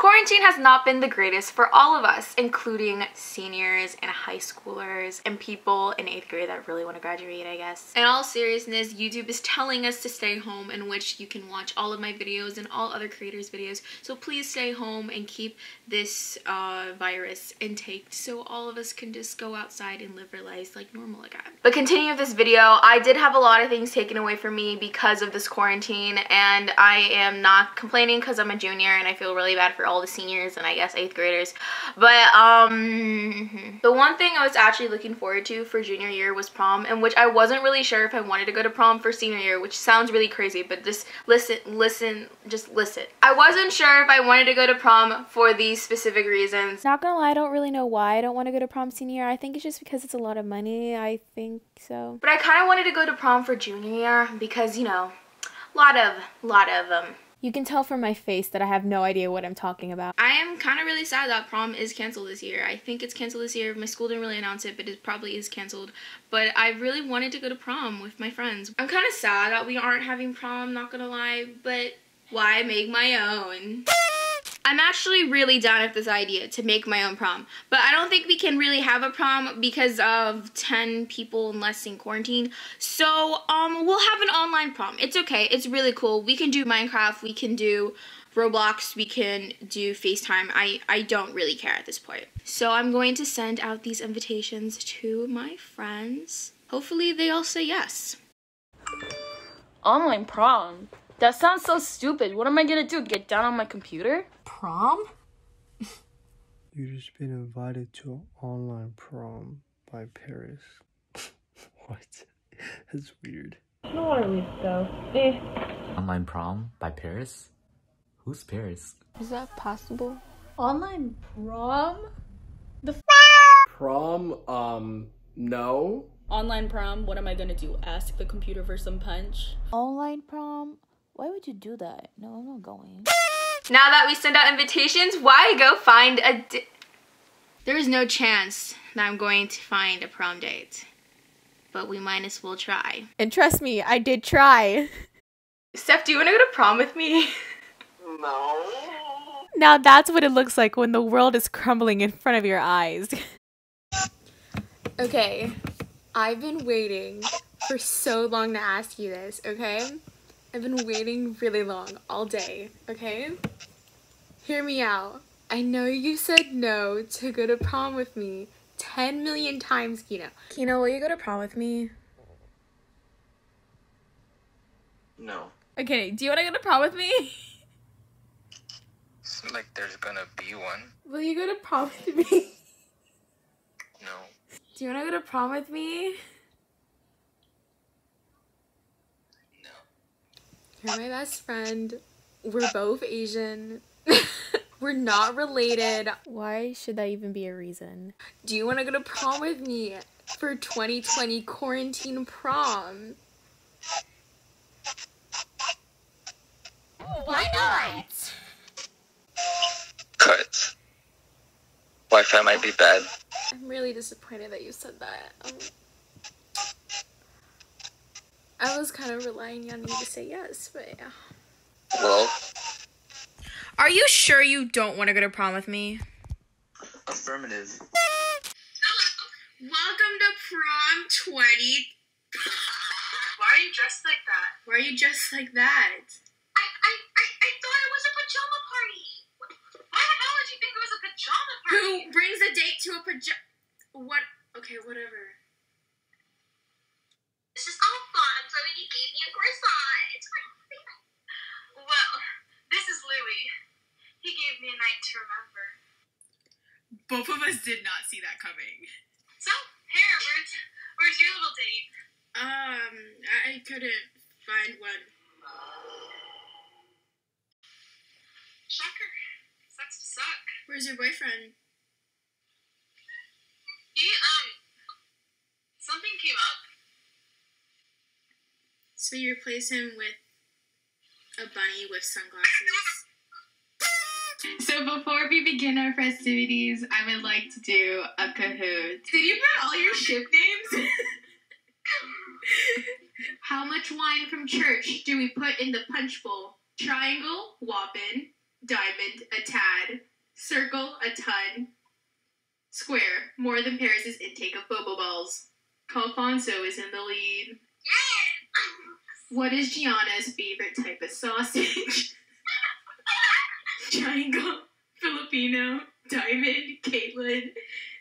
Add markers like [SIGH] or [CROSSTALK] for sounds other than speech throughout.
Quarantine has not been the greatest for all of us, including seniors and high schoolers and people in 8th grade that really want to graduate, I guess. In all seriousness, YouTube is telling us to stay home in which you can watch all of my videos and all other creators' videos. So please stay home and keep this uh, virus intake so all of us can just go outside and live our lives like normal again. But continuing with this video, I did have a lot of things taken away from me because of this quarantine and I am not complaining because I'm a junior and I feel really bad for all the seniors and I guess 8th graders. But um, the one thing I was actually looking forward to for junior year was prom and which I wasn't really sure if I wanted to go to prom for senior year which sounds really crazy but just listen, listen, just listen. I wasn't sure if I wanted to go to prom for these specific reasons. Not gonna lie, I don't really know why I don't want to go to prom senior year. I think it's just because it's a lot of money. I think so. But I kind of wanted to go to prom for junior year because, you know, a lot of, a lot of um, you can tell from my face that I have no idea what I'm talking about. I am kind of really sad that prom is canceled this year. I think it's canceled this year. My school didn't really announce it, but it probably is canceled. But I really wanted to go to prom with my friends. I'm kind of sad that we aren't having prom, not gonna lie, but why make my own? I'm actually really down with this idea to make my own prom. But I don't think we can really have a prom because of 10 people and less in quarantine. So um, we'll have an online prom. It's okay. It's really cool. We can do Minecraft. We can do Roblox. We can do FaceTime. I, I don't really care at this point. So I'm going to send out these invitations to my friends. Hopefully they all say yes. Online prom? That sounds so stupid. What am I gonna do? Get down on my computer? Prom? You've just been invited to an online prom by Paris. [LAUGHS] what? That's weird. I don't want to leave though. Eh. Online prom by Paris? Who's Paris? Is that possible? Online prom? The prom? Um, no. Online prom? What am I gonna do? Ask the computer for some punch? Online prom? Why would you do that? No, I'm not going. Now that we send out invitations, why go find a There is no chance that I'm going to find a prom date. But we might as well try. And trust me, I did try. Steph, do you want to go to prom with me? No. Now that's what it looks like when the world is crumbling in front of your eyes. okay, I've been waiting for so long to ask you this, okay? I've been waiting really long, all day, okay? Hear me out. I know you said no to go to prom with me 10 million times, Kino. Kino, will you go to prom with me? No. Okay, do you want to go to prom with me? [LAUGHS] It's like there's gonna be one. Will you go to prom with me? [LAUGHS] No. Do you want to go to prom with me? You're my best friend. We're both Asian. [LAUGHS] We're not related. Why should that even be a reason? Do you want to go to prom with me for 2020 quarantine prom? Why not? Cut. Wi-Fi might be bad. I'm really disappointed that you said that. Um, I was kind of relying on you to say yes, but yeah. Well. Are you sure you don't want to go to prom with me? Affirmative. Hello. Welcome to prom 20. Why are you dressed like that? Why are you dressed like that? I, I, I, I thought it was a pajama party. Why the hell did you think it was a pajama party? Who brings a date to a pajama? What? Okay, whatever. Both of us did not see that coming. So, here, where's, where's your little date? Um, I couldn't find one. Shocker. Sucks to suck. Where's your boyfriend? He, um, something came up. So you replace him with a bunny with sunglasses. So before we begin our festivities, I would like to do a Kahoot. Did you put all your ship names? [LAUGHS] How much wine from church do we put in the punch bowl? Triangle, Whoppin. diamond, a tad, circle, a ton, square, more than Paris's intake of bobo balls. Calfonso is in the lead. What is Gianna's favorite type of sausage? [LAUGHS] Triangle, Filipino, diamond, Caitlin,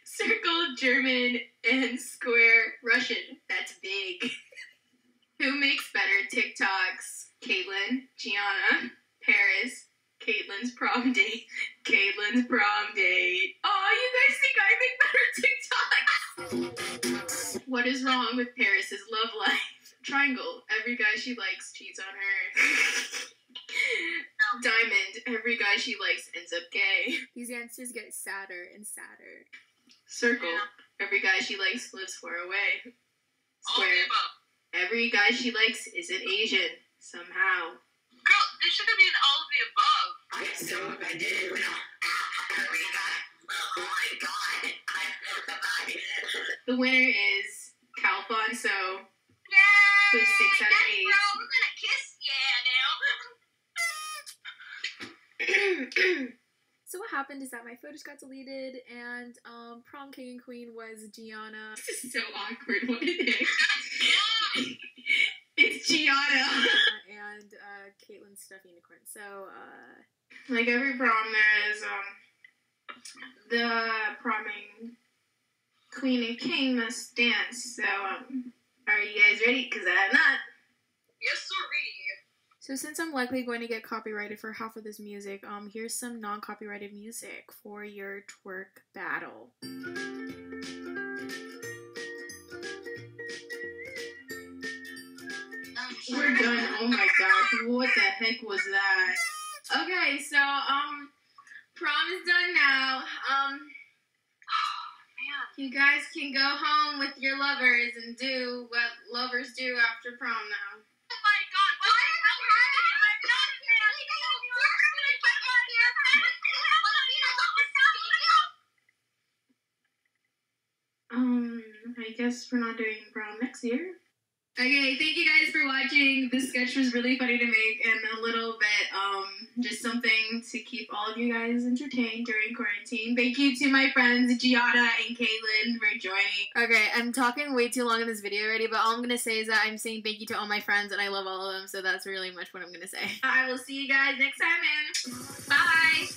circle, German, and square, Russian. That's big. Who makes better TikToks? Caitlin, Gianna, Paris, Caitlin's prom date, Caitlin's prom date. Oh, you guys think I make better TikToks? what is wrong with Paris's love life? Triangle, every guy she likes cheats on her. [LAUGHS] Diamond, every guy she likes ends up gay. [LAUGHS] These answers get sadder and sadder. Circle, every guy she likes lives far away. Square, every guy she likes is an Asian somehow. Girl, this should have been all of the above. i so oh The winner is Calfonso Yay! with six out of Yes, eight. So what happened is that my photos got deleted, and um, prom king and queen was Gianna. This is so awkward. What is it? [LAUGHS] it's Gianna. [LAUGHS] and uh, Caitlin's stuffed unicorn. So, uh, like every prom, there is um the promming queen and king must dance. So um, are you guys ready? Cause I'm not. So since I'm likely going to get copyrighted for half of this music, um, here's some non-copyrighted music for your twerk battle. We're done. Oh my gosh, what the heck was that? Okay, so um, prom is done now. Um, you guys can go home with your lovers and do what lovers do after prom now. Oh my god, what the hell happened? I'm not really Um, I guess we're not doing prom next year. Okay, thank you guys for watching. This sketch was really funny to make and a little bit, um, just something to keep all of you guys entertained during quarantine. Thank you to my friends Gianna and Caitlin for joining. Okay, I'm talking way too long in this video already, but all I'm gonna say is that I'm saying thank you to all my friends and I love all of them, so that's really much what I'm gonna say. I will see you guys next time and bye!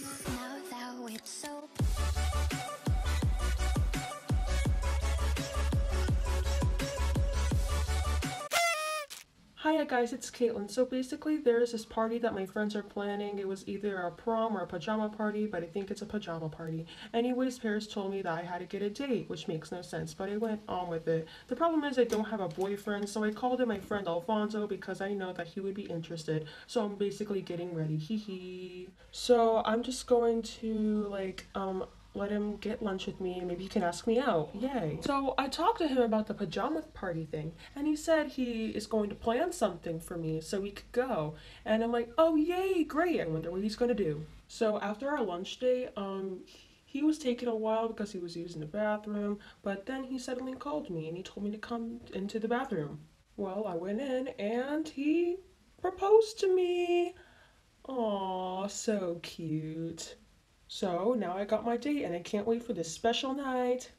Hiya guys, it's Caitlin. So basically there's this party that my friends are planning. It was either a prom or a pajama party, but I think it's a pajama party. Anyways, Paris told me that I had to get a date, which makes no sense, but I went on with it. The problem is I don't have a boyfriend, so I called in my friend Alfonso because I know that he would be interested. So I'm basically getting ready, hee hee. So I'm just going to like, um, let him get lunch with me and maybe he can ask me out. Yay. So I talked to him about the pajama party thing and he said he is going to plan something for me so we could go. And I'm like, oh yay, great. I wonder what he's gonna do. So after our lunch date, um, he was taking a while because he was using the bathroom, but then he suddenly called me and he told me to come into the bathroom. Well, I went in and he proposed to me. Aw, so cute. So now I got my date and I can't wait for this special night.